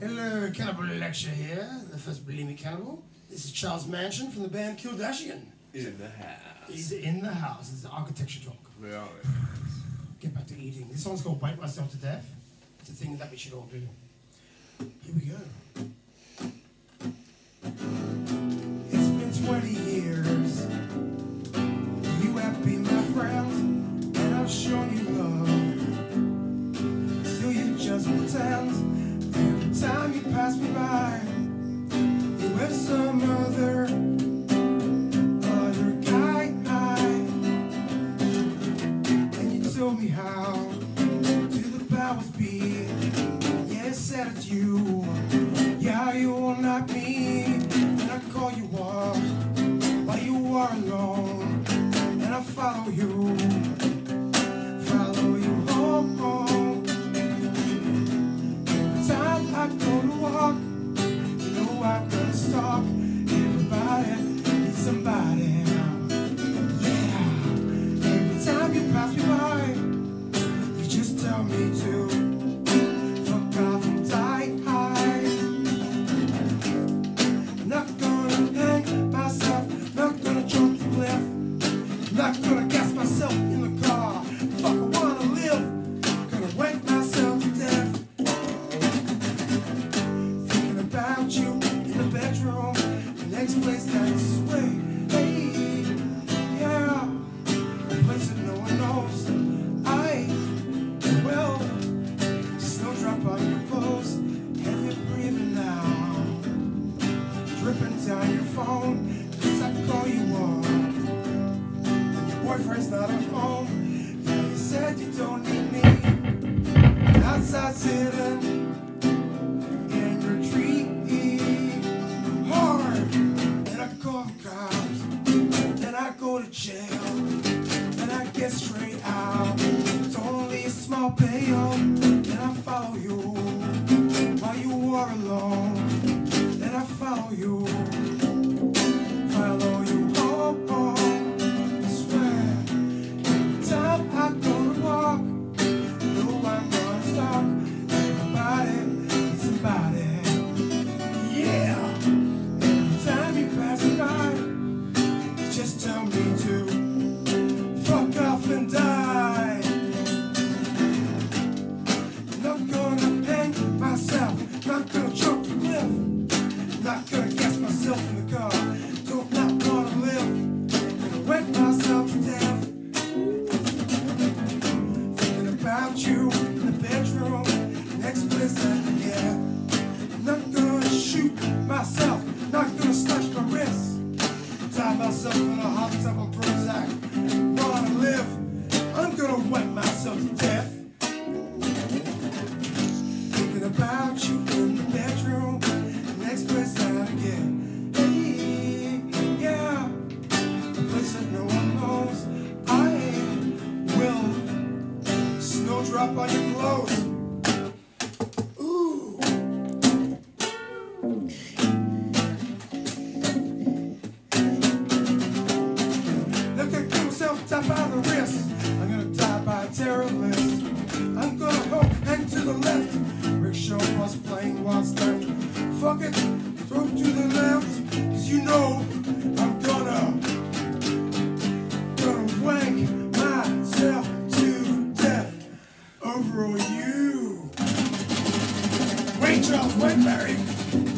Hello, Cannibal Lecture here, the first bulimic cannibal. This is Charles Manson from the band Killdashian. He's in the house. He's in the house. It's architecture talk. Are. Get back to eating. This song's called Bite Myself to Death. It's a thing that we should all do. Pass me by, have some other, other guy. And you told me how to the powers be. You. Yeah, you not me. And I call you up you are alone. And I follow you. Bedroom, the next place that is sway. Hey, yeah, a place that no one knows. I will snowdrop on your clothes, heavy breathing now, dripping down your phone. Cause I call you on when your boyfriend's not at home. Yeah, you said you don't need me. Outside sitting I go to jail and I get straight out. It's only a small bail and I follow you Tie myself in a hot tub of Prozac. Wanna live, I'm gonna wet myself to death. Thinking about you in the bedroom, next place I can get. Hey, yeah, place that no one knows. I will snowdrop on your Fuck throw to the left. Cause you know I'm gonna gonna wank myself to death over you. Wait, Charles, wait,